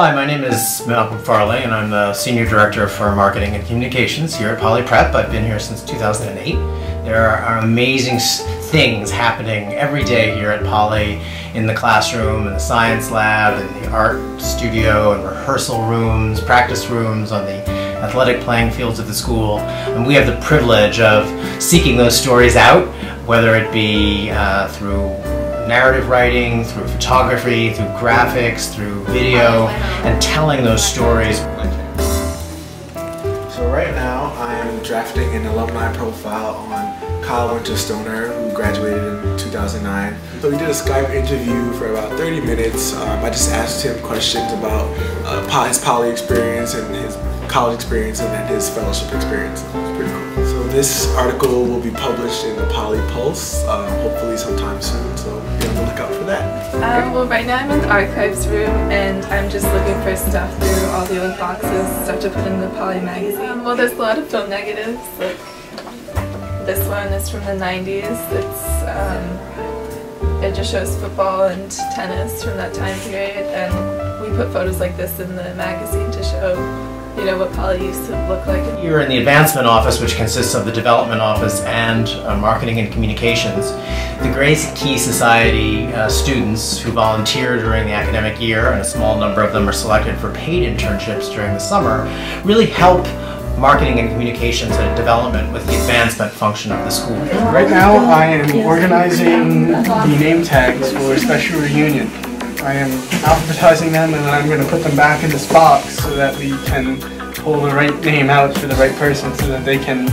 Hi, my name is Malcolm Farley and I'm the Senior Director for Marketing and Communications here at Poly Prep. I've been here since 2008. There are amazing things happening every day here at Poly in the classroom, in the science lab, in the art studio, and rehearsal rooms, practice rooms, on the athletic playing fields of the school. And we have the privilege of seeking those stories out, whether it be uh, through narrative writing, through photography, through graphics, through video, and telling those stories. So right now I'm drafting an alumni profile on Kyle Winterstoner, who graduated in 2009. So we did a Skype interview for about 30 minutes. Um, I just asked him questions about uh, his poly experience and his college experience and his fellowship experience. It's pretty cool. This article will be published in the Poly Pulse, um, hopefully sometime soon, so be on the lookout for that. Um, well, right now I'm in the archives room and I'm just looking for stuff through all the old boxes, stuff to put in the Poly magazine. Well, there's a lot of film negatives, like this one is from the 90s. It's um, It just shows football and tennis from that time period and we put photos like this in the magazine to show you know, what Poly used to look like. You're in the advancement office, which consists of the development office and uh, marketing and communications. The Gray Key Society uh, students who volunteer during the academic year, and a small number of them are selected for paid internships during the summer, really help marketing and communications and development with the advancement function of the school. Right now I am organizing the name tags for a special reunion. I am alphabetizing them and then I'm going to put them back in this box so that we can pull the right name out for the right person so that they can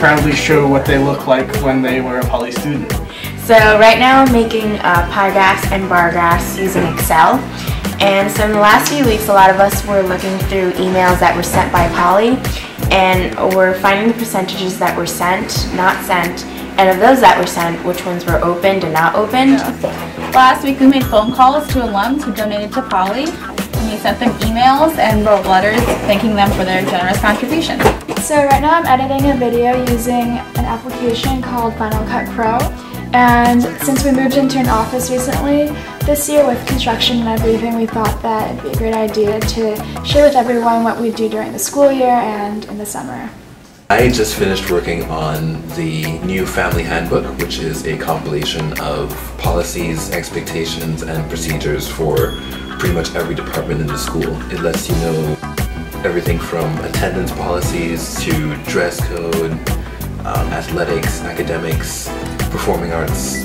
proudly show what they look like when they were a poly student. So right now I'm making uh, pie graphs and bar graphs using Excel. And so in the last few weeks a lot of us were looking through emails that were sent by Poly and we're finding the percentages that were sent, not sent, and of those that were sent, which ones were opened and not opened. Yeah. Last week we made phone calls to alums who donated to Poly. And we sent them emails and wrote letters thanking them for their generous contribution. So right now I'm editing a video using an application called Final Cut Pro. And since we moved into an office recently, this year with construction and everything, we thought that it'd be a great idea to share with everyone what we do during the school year and in the summer. I just finished working on the new family handbook, which is a compilation of policies, expectations, and procedures for pretty much every department in the school. It lets you know everything from attendance policies to dress code, um, athletics, academics, performing arts,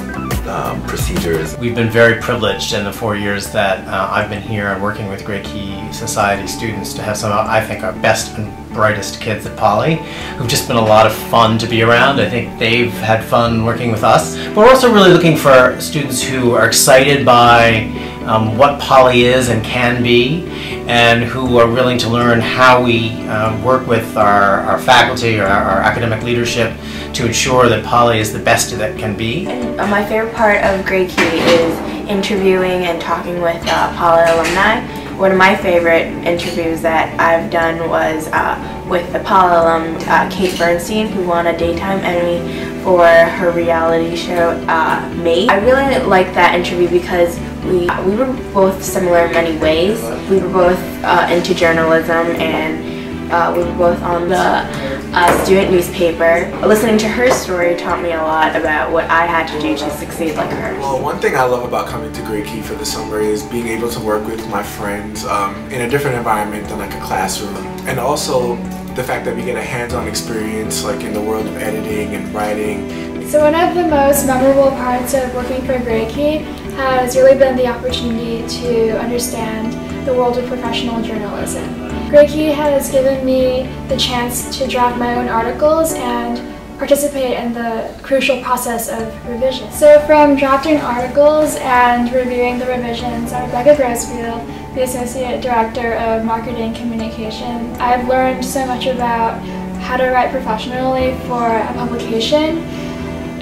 um, procedures. We've been very privileged in the four years that uh, I've been here and working with Gray Key Society students to have some of, I think, our best and brightest kids at Poly who've just been a lot of fun to be around. I think they've had fun working with us. But we're also really looking for students who are excited by um, what Poly is and can be and who are willing to learn how we uh, work with our, our faculty or our, our, academic leadership to ensure that Poly is the best that can be. And, uh, my favorite part of Gray Key is interviewing and talking with uh, Poly alumni. One of my favorite interviews that I've done was uh, with the Poly alum uh, Kate Bernstein who won a Daytime Emmy for her reality show uh, Mate. I really liked that interview because we, we were both similar in many ways. We were both uh, into journalism and uh, we were both on the uh, student newspaper. Listening to her story taught me a lot about what I had to do to succeed like her. Well, one thing I love about coming to Gray Key for the summer is being able to work with my friends um, in a different environment than like a classroom. And also the fact that we get a hands-on experience like in the world of editing and writing. So one of the most memorable parts of working for Gray Key has really been the opportunity to understand the world of professional journalism. Key has given me the chance to draft my own articles and participate in the crucial process of revision. So from drafting articles and reviewing the revisions, I'm Rebecca Grossfield, the Associate Director of Marketing Communication. I've learned so much about how to write professionally for a publication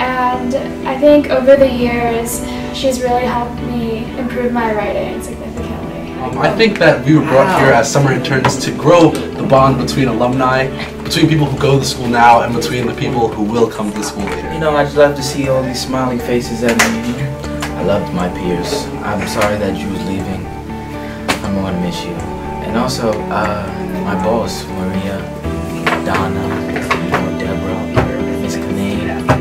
and I think over the years she's really helped me improve my writing significantly. Um, I think that we were brought wow. here as summer interns to grow the bond between alumni, between people who go to school now, and between the people who will come to school later. You know, I just love to see all these smiling faces at the. I loved my peers. I'm sorry that you was leaving. I'm gonna miss you. And also, uh, my boss, Maria, Donna, you know, Deborah, Miss Canade.